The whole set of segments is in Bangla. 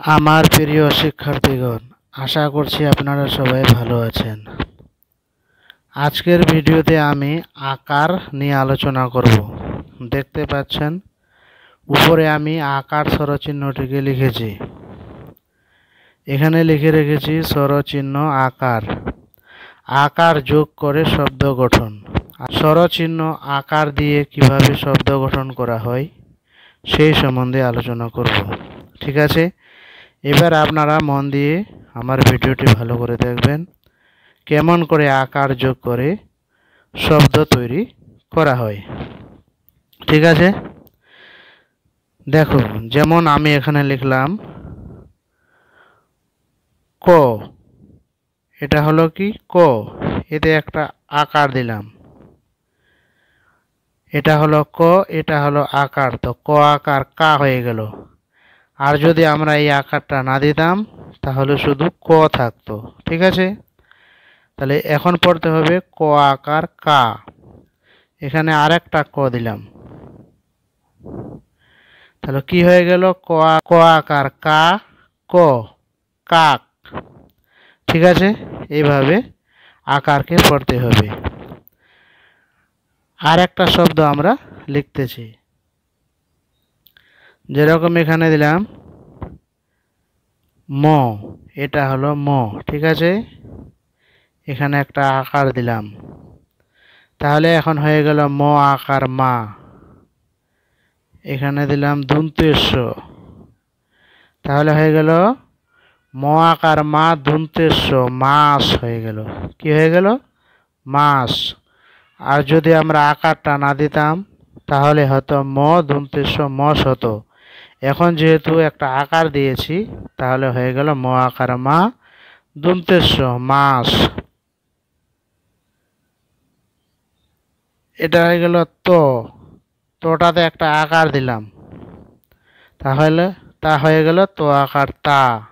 আমার প্রিয় শিক্ষার্থীগণ, আশা করছি আপনারা সবাই ভালো আছেন। আজকের ভিডিওতে আমি আকার নিয়ে আলোচনা করব। দেখতে পাচ্ছেন, উপরে আমি আকার স্বরচিহ্নটিকে লিখেছি। এখানে লিখে রেখেছি স্বরচিহ্ন আকার। আকার যোগ করে শব্দ গঠন। স্বরচিহ্ন আকার দিয়ে কীভাবে শব্দ গঠন করা হয়, সেই সম্বন্ধে আলোচনা করব। ঠিক আছে? এবার আপনারা মন দিয়ে আমার ভিডিওটি ভালো করে দেখবেন। কেমন করে আকার যোগ করে শব্দ তৈরি করা হয়। ঠিক আছে? দেখো যেমন আমি এখানে লিখলাম, ক। এটা হলো কি? ক। এতে একটা আকার দিলাম। এটা হলো ক, এটা হলো আকার। তো ক আকার কা হয়ে গেল। আর যদি আমরা এই আকারটা না দিতাম, তাহলে শুধু ক থাকতো, ঠিক আছে? তাহলে এখন পড়তে হবে ক আকার কা। এখানে আরেকটা ক দিলাম। তাহলে কি হয়ে গেল? ক ক আকার কা, ক, কাক। ঠিক আছে? এইভাবে আকারকে পড়তে হবে। আর একটা শব্দ আমরা লিখতেছি। যেরকম এখানে দিলাম, ম, এটা হলো ম, ঠিক আছে? এখানে একটা আকার দিলাম। তাহলে এখন হয়ে গেল ম, আকার, মা। এখানে দিলাম দুন্তেশ্ব। তাহলে হয়ে গেল ম, আকার, মা, দুন্তেশ্ব, মাস হয়ে গেল। কি হয়ে গেল? মাস। আর যদি আমরা আকারটা না দিতাম, তাহলে হয়তো ম, দুন্তেশ্ব মস হতো এখন যেহেতু একটা আকার দিয়েছি, তাহলে হয়ে গেল ম আকার মা দুন্তেশ্ব মাস। এটা হয়ে গেল তো। তোটাতে একটা আকার দিলাম। তাহলে তা হয়ে গেল তো আকার তা।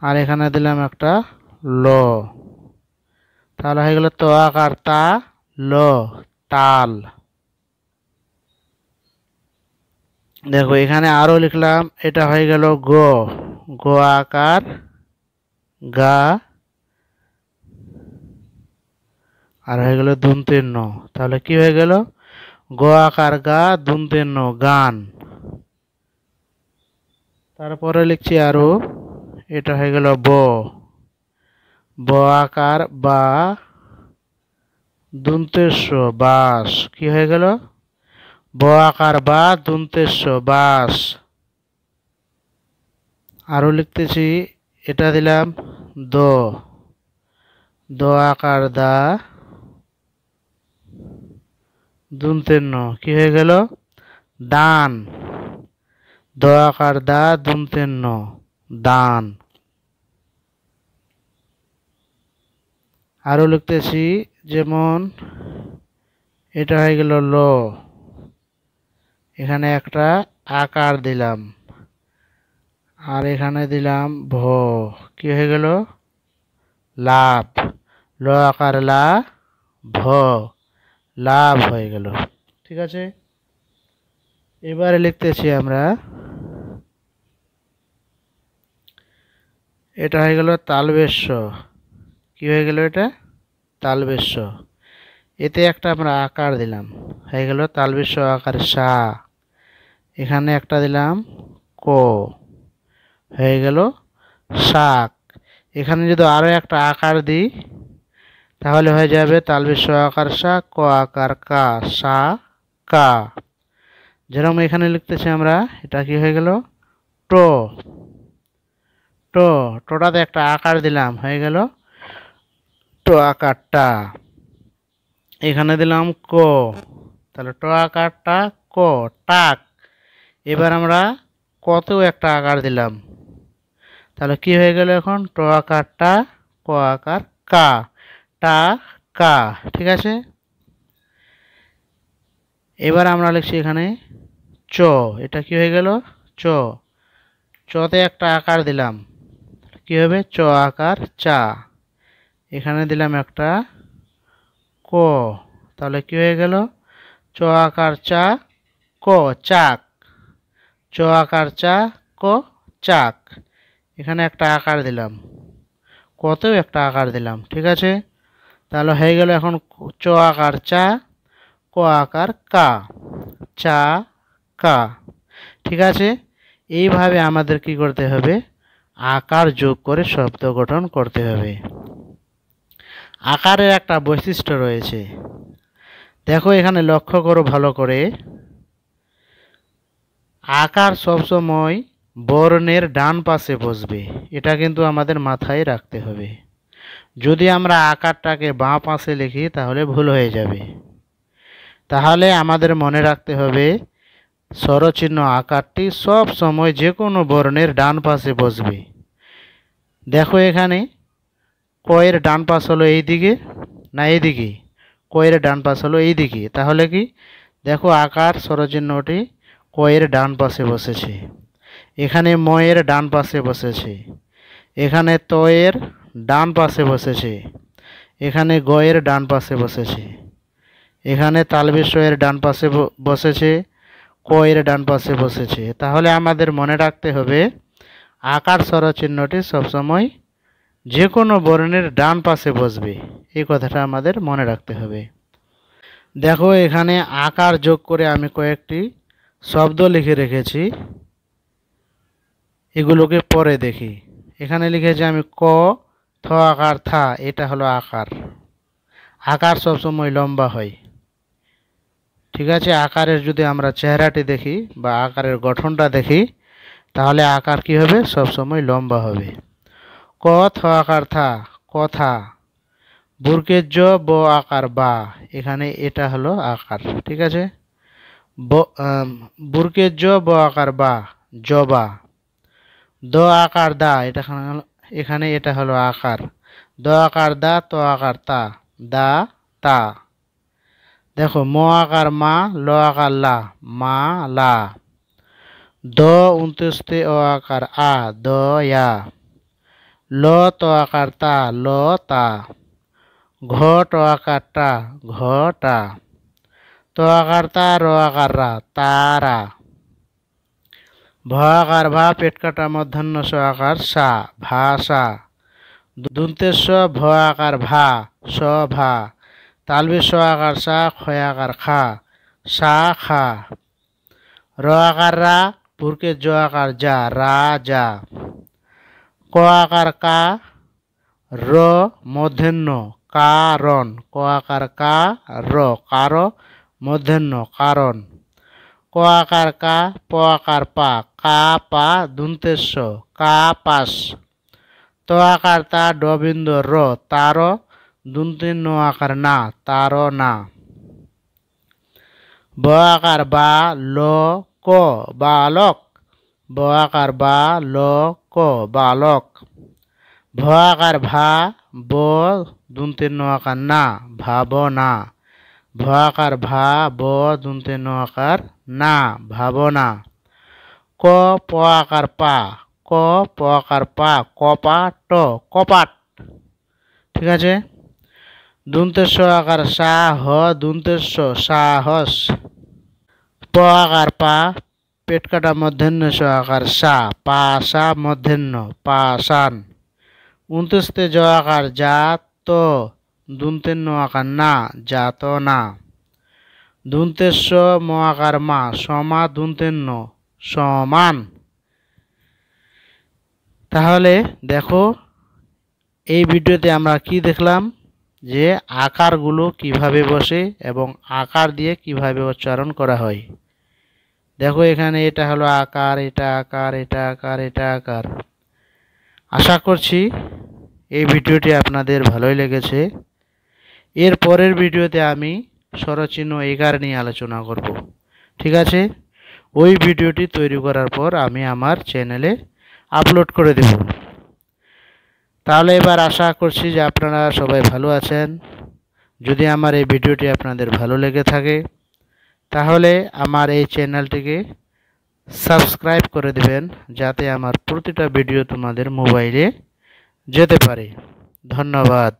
আর এখানে দিলাম একটা ল। তাহলে হয়ে গেল তো আকার তা, ল, তাল। দেখো, এখানে আরও লিখলাম, এটা হয়ে গেল গ। গ আকার, গা, আর হয়ে গেল দুন্তের ন তাহলে কি হয়ে গেল? গ আকার, গা দুন্তের ন গান। তারপরে লিখছি আরও, এটা হয়ে গেল ব। ব আকার, বা, দুন্তেশ্ব, বাস। কি হয়ে গেল? ব আকার বা দুন্তেশ্ব, বাস। আরও লিখতেছি, এটা দিলাম দ। দ আকার দা, দুন্তের ন। কি হয়ে গেল? দান। দ আকার দা, দুন্তের ন। দান। আরও লিখতেছি, যেমন এটা হয়ে গেল ল। এখানে একটা আকার দিলাম। আর এখানে দিলাম ভ। কি হয়ে গেল? লাভ। ল আকার লা ভ। লাভ হয়ে গেল। ঠিক আছে? এবারে লিখতেছি আমরা। এটা হয়ে গেল তালবেশ্য। কি হয়ে গেল এটা? তালবেশ্য। এতে একটা আমরা আকার দিলাম। হয়ে গেল তালবেশ্য আকার সা। এখানে একটা দিলাম ক। হয়ে গেল শাক। এখানে যদি আরও একটা আকার দিই, তাহলে হয়ে যাবে তালবেশ্য আকার সা, ক আকার কা, সা, কা। যেরকম এখানে লিখতেছি আমরা, এটা কি হয়ে গেল? টো। টো। টোটাতে একটা আকার দিলাম, হয়ে গেল টো আকারটা। এখানে দিলাম ক। তাহলে টো আকারটা ক, টাক। এবার আমরা কতেও একটা আকার দিলাম? তাহলে কি হয়ে গেল এখন? ট আকার টা, ক আকার কা। টা, কা। ঠিক আছে? এবার আমরা লিখছি এখানে চ। এটা কি হয়ে গেল? চ। চতে একটা আকার দিলাম। কি হবে? চ আকার চা। এখানে দিলাম একটা ক। তাহলে কি হয়ে গেল? চ আকার চা, ক, চাক। চ আকার চা, ক চাক। এখানে একটা আকার দিলাম। কতেও একটা আকার দিলাম, ঠিক আছে? তাহলে হয়ে গেল এখন চ আকার চা, ক আকার কা। চা, কা, ঠিক আছে? এইভাবে আমাদের কি করতে হবে? আকার যোগ করে শব্দ গঠন করতে হবে। আকারের একটা বৈশিষ্ট্য রয়েছে। দেখো এখানে লক্ষ্য করো ভালো করে। আকার সবসময় বর্ণের ডান পাশে বসবে। এটা কিন্তু আমাদের মাথায় রাখতে হবে। যদি আমরা আকারটাকে বাঁ পাশে লিখি, তাহলে ভুল হয়ে যাবে। তাহলে আমাদের মনে রাখতে হবে, স্বরচিহ্ন আকারটি সব সময় যে কোনো বর্ণের ডান পাশে বসবে। দেখো এখানে, কয়ের ডান পাশ হলো এই দিকে না এইদিকে কয়ের ডান পাশ হলো এই দিকে। তাহলে কি? দেখো আকার, স্বরচিহ্নটি কয়ের ডান পাশে বসেছে। এখানে ময়ের ডান পাশে বসেছে। এখানে তয়ের ডান পাশে বসেছে। এখানে গয়ের ডান পাশে বসেছে। এখানে তালবেশয়ের ডান পাশে বসেছে। কয়ের ডান পাশে বসেছে। তাহলে আমাদের মনে রাখতে হবে, আকার স্বরচিহ্নটি সবসময় যে কোনো বর্ণের ডান পাশে বসবে। এই কথাটা আমাদের মনে রাখতে হবে। দেখো, এখানে আকার যোগ করে আমি কয়েকটি শব্দ লিখে রেখেছি। এগুলোকে পরে দেখি। এখানে লিখেছি আমি ক, থ আকার, থা, এটা হলো আকার। আকার সবসময় লম্বা হয়। ঠিক আছে, আকারের যদি আমরা চেহারাটি দেখি বা আকারের গঠনটা দেখি, তাহলে আকার কি হবে? সবসময় লম্বা হবে। ক, থ আকার, থা, কথা। বুরকের জ ব আকার, বা। এখানে এটা হলো আকার। ঠিক আছে? বুরকের জ, ব আকার বা জবা দ আকার দা, এটা এখানে এটা হলো আকার। দ আকার দা, ত আকার তা। দা, তা। দেখো, ম আকার মা, ল আকার লা। মা, লা। দ উনত্রিশতে অ আকার আ, দ, ইয়া। ল ত আকার তা, ল, তা। ঘ ট আকার টা, ঘ, টা। আকার তা র রা তারা ভ ভা পেট কাটা মধ্যাহ্ন স আকার সা ভাষা দুন্তেশ ভ আকার ভা স ভা তালবে স আকার সা ক্ষয় আকার খা সা খা র আকার রা পুরকে জ আকার যা রা যা ক আকার কা র মধ্যাহ্ন কারণ ক আকার কা র কার মধ্যাহ্ন, কারণ ক আকার কা প আকার পা, কা পা দুন্তেশ্ব কা পাস। ত আকার তা ডবিন্দ র তার দুন্তীর্ণ আকার না তার না। ব আকার বা ল ক, বালক। ব আকার বা ল ক, বালক। ভ আকার ভা, ব দুন্তীর্ণ আকার না ভাবনা ভ আকার ভা, ব, দুনতে ন আকার, না, ভাবনা। ক, প আকার পা, ক, প আকার পা কপা ট, কপাট। ঠিক আছে? দুন্তেশ্ব আকার সা, হ দুন্তেশ্ব সাহস প আকার পা পেট কাটা মধ্যাহ্ন স আকার সা, পা সা মধ্যাহ্ন পাশান উনত্রিশতে জ আকার জাত দুন্তেন্ন আকার না, জাত না। দুন্তেশ্ব ম আকার মা, সমা দুন্তেন্ন সমান। তাহলে দেখো, এই ভিডিওতে আমরা কি দেখলাম? যে আকারগুলো কীভাবে বসে এবং আকার দিয়ে কীভাবে উচ্চারণ করা হয়। দেখো এখানে এটা হলো আকার, এটা আকার এটা আকার এটা আকার। আশা করছি এই ভিডিওটি আপনাদের ভালোই লেগেছে। এর পরের ভিডিওতে আমি স্বরচিহ্ন এগার নিয়ে আলোচনা করব। ঠিক আছে? ওই ভিডিওটি তৈরি করার পর আমি আমার চ্যানেলে আপলোড করে দেব। তাহলে এবার আশা করছি যে আপনারা সবাই ভালো আছেন। যদি আমার এই ভিডিওটি আপনাদের ভালো লেগে থাকে, তাহলে আমার এই চ্যানেলটিকে সাবস্ক্রাইব করে দেবেন, যাতে আমার প্রতিটা ভিডিও তোমাদের মোবাইলে যেতে পারে। ধন্যবাদ।